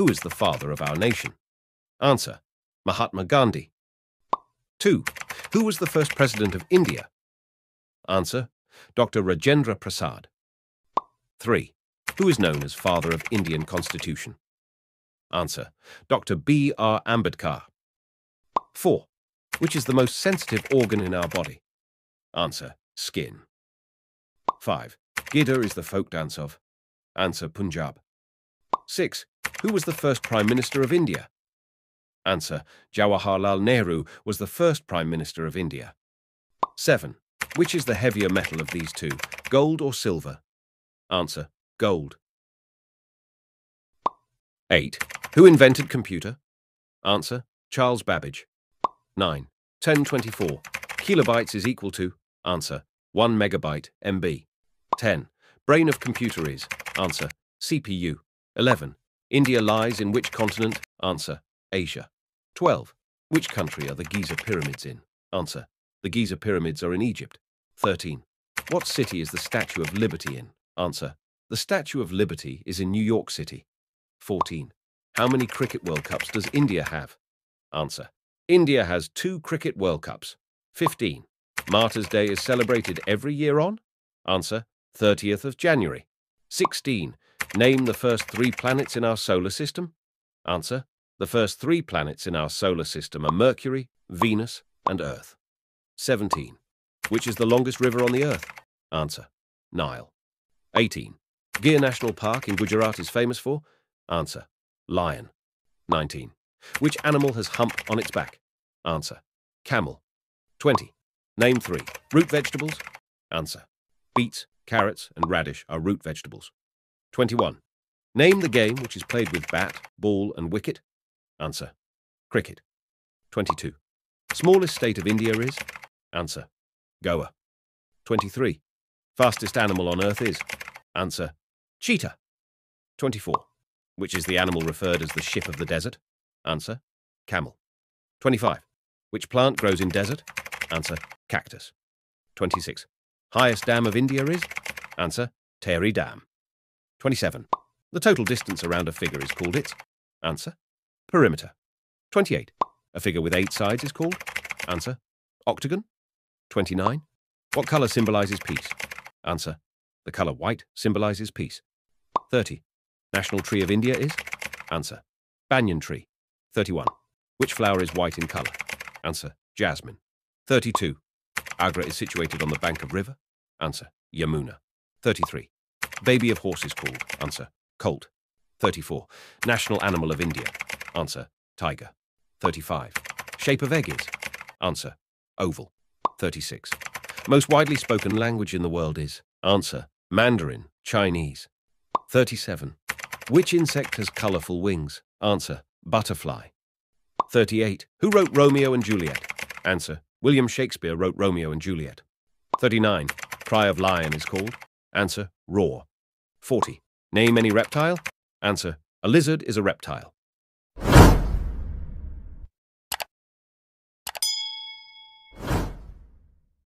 Who is the father of our nation? Answer. Mahatma Gandhi. 2. Who was the first president of India? Answer. Dr. Rajendra Prasad. 3. Who is known as father of Indian constitution? Answer. Dr. B. R. Ambedkar. 4. Which is the most sensitive organ in our body? Answer. Skin. 5. Gidda is the folk dance of? Answer. Punjab. 6. Who was the first Prime Minister of India? Answer. Jawaharlal Nehru was the first Prime Minister of India. 7. Which is the heavier metal of these two, gold or silver? Answer. Gold. 8. Who invented computer? Answer. Charles Babbage. 9. 1024. Kilobytes is equal to? Answer. 1 megabyte MB. 10. Brain of computer is? Answer. CPU. 11. India lies in which continent? Answer. Asia. 12. Which country are the Giza pyramids in? Answer. The Giza pyramids are in Egypt. 13. What city is the Statue of Liberty in? Answer. The Statue of Liberty is in New York City. 14. How many Cricket World Cups does India have? Answer. India has two Cricket World Cups. 15. Martyrs' Day is celebrated every year on? Answer. 30th of January. 16. Name the first three planets in our solar system? Answer. The first three planets in our solar system are Mercury, Venus, and Earth. 17. Which is the longest river on the Earth? Answer. Nile. 18. Gir National Park in Gujarat is famous for? Answer. Lion. 19. Which animal has hump on its back? Answer. Camel. 20. Name three. Root vegetables? Answer. Beets, carrots, and radish are root vegetables. 21. Name the game which is played with bat, ball, and wicket? Answer. Cricket. 22. Smallest state of India is? Answer. Goa. 23. Fastest animal on earth is? Answer. Cheetah. 24. Which is the animal referred as the ship of the desert? Answer. Camel. 25. Which plant grows in desert? Answer. Cactus. 26. Highest dam of India is? Answer. Tehri Dam. 27. The total distance around a figure is called its? Answer. Perimeter. 28. A figure with eight sides is called? Answer. Octagon. 29. What colour symbolises peace? Answer. The colour white symbolises peace. 30. National tree of India is? Answer. Banyan tree. 31. Which flower is white in colour? Answer. Jasmine. 32. Agra is situated on the bank of river? Answer. Yamuna. 33. Baby of horse is called? Answer. Colt. 34. National animal of India? Answer. Tiger. 35. Shape of egg is? Answer. Oval. 36. Most widely spoken language in the world is? Answer. Mandarin. Chinese. 37. Which insect has colourful wings? Answer. Butterfly. 38. Who wrote Romeo and Juliet? Answer. William Shakespeare wrote Romeo and Juliet. 39. Cry of lion is called? Answer. Roar. 40. Name any reptile? Answer. A lizard is a reptile.